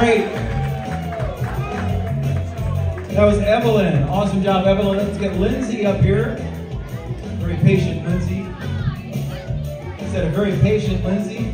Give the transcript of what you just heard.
great. That was Evelyn. Awesome job, Evelyn. Let's get Lindsay up here. Very patient, Lindsay. I said a very patient Lindsay.